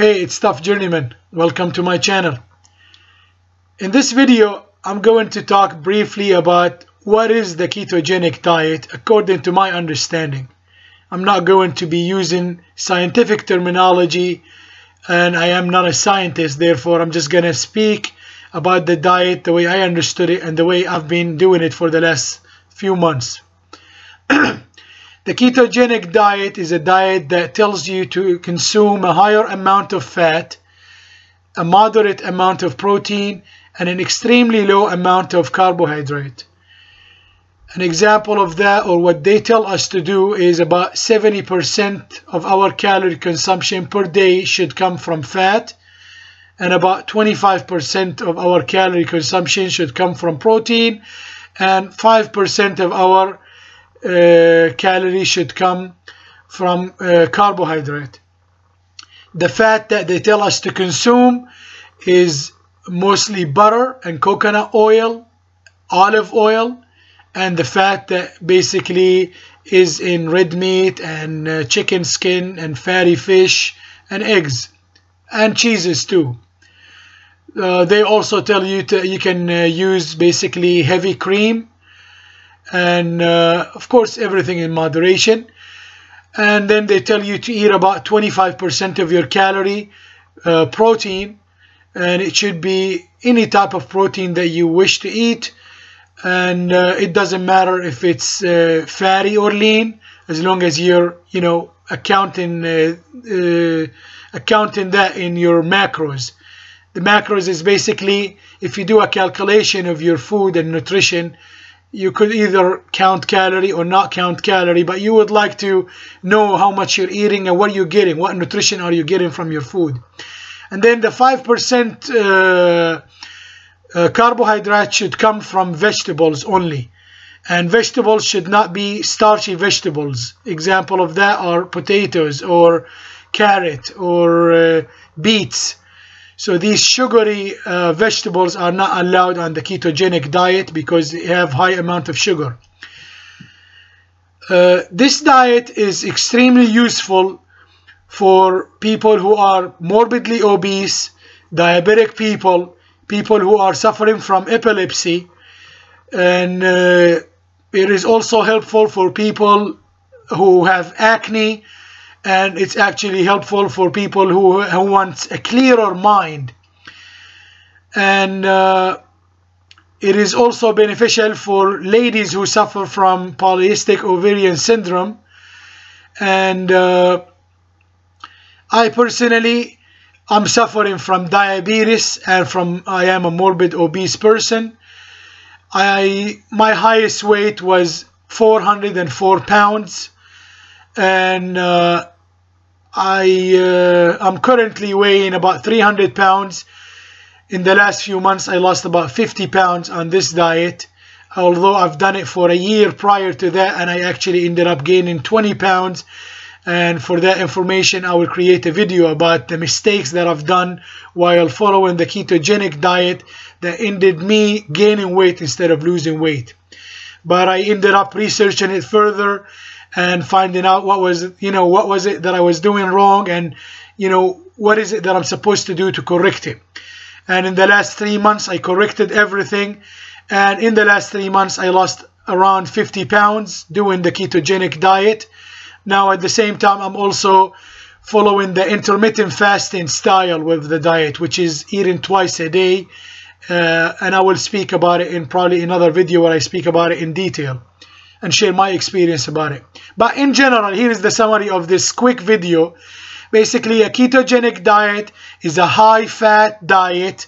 Hey, it's Tough Journeyman. Welcome to my channel. In this video, I'm going to talk briefly about what is the ketogenic diet according to my understanding. I'm not going to be using scientific terminology and I am not a scientist, therefore I'm just going to speak about the diet the way I understood it and the way I've been doing it for the last few months. The ketogenic diet is a diet that tells you to consume a higher amount of fat, a moderate amount of protein, and an extremely low amount of carbohydrate. An example of that, or what they tell us to do, is about 70% of our calorie consumption per day should come from fat, and about 25% of our calorie consumption should come from protein, and 5% of our uh, calorie should come from uh, carbohydrate. The fat that they tell us to consume is mostly butter and coconut oil, olive oil, and the fat that basically is in red meat and uh, chicken skin and fatty fish and eggs and cheeses too. Uh, they also tell you to, you can uh, use basically heavy cream and uh, of course everything in moderation. And then they tell you to eat about 25% of your calorie uh, protein. And it should be any type of protein that you wish to eat. And uh, it doesn't matter if it's uh, fatty or lean as long as you're you know accounting uh, uh, accounting that in your macros. The macros is basically if you do a calculation of your food and nutrition you could either count calorie or not count calorie but you would like to know how much you're eating and what you're getting what nutrition are you getting from your food. And then the 5% uh, uh, carbohydrate should come from vegetables only. And vegetables should not be starchy vegetables. Example of that are potatoes or carrot or uh, beets so these sugary uh, vegetables are not allowed on the ketogenic diet because they have high amount of sugar. Uh, this diet is extremely useful for people who are morbidly obese, diabetic people, people who are suffering from epilepsy, and uh, it is also helpful for people who have acne, and it's actually helpful for people who, who want a clearer mind. And uh, it is also beneficial for ladies who suffer from polycystic ovarian syndrome. And uh, I personally I'm suffering from diabetes and from I am a morbid obese person. I my highest weight was 404 pounds and uh, I uh, I'm currently weighing about 300 pounds. In the last few months, I lost about 50 pounds on this diet. Although I've done it for a year prior to that, and I actually ended up gaining 20 pounds. And for that information, I will create a video about the mistakes that I've done while following the ketogenic diet that ended me gaining weight instead of losing weight. But I ended up researching it further and finding out what was you know what was it that I was doing wrong and you know what is it that I'm supposed to do to correct it. And in the last three months I corrected everything. And in the last three months I lost around 50 pounds doing the ketogenic diet. Now at the same time I'm also following the intermittent fasting style with the diet which is eating twice a day. Uh, and I will speak about it in probably another video where I speak about it in detail and share my experience about it. But in general, here is the summary of this quick video. Basically, a ketogenic diet is a high-fat diet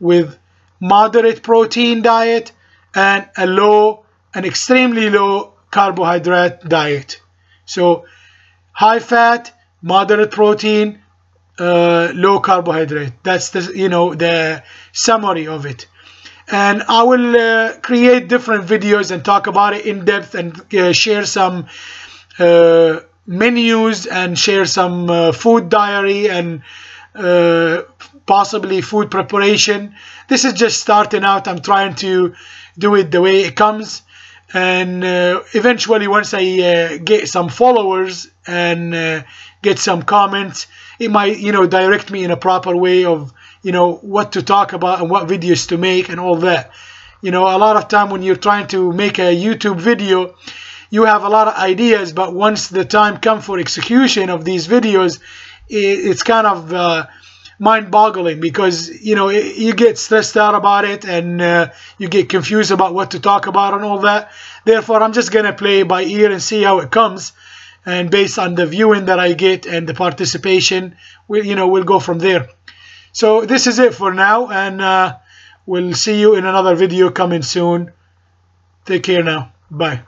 with moderate protein diet and a low, an extremely low carbohydrate diet. So, high-fat, moderate protein, uh, low carbohydrate. That's the you know the summary of it and I will uh, create different videos and talk about it in depth and uh, share some uh, menus and share some uh, food diary and uh, possibly food preparation. This is just starting out. I'm trying to do it the way it comes and uh, eventually once I get some followers and get some comments it might you know direct me in a proper way of you know what to talk about and what videos to make and all that. You know a lot of time when you're trying to make a YouTube video you have a lot of ideas but once the time comes for execution of these videos it's kind of uh, mind-boggling because you know you get stressed out about it and uh, you get confused about what to talk about and all that. Therefore i'm just gonna play by ear and see how it comes and based on the viewing that i get and the participation we you know we'll go from there so this is it for now and uh, we'll see you in another video coming soon. Take care now. Bye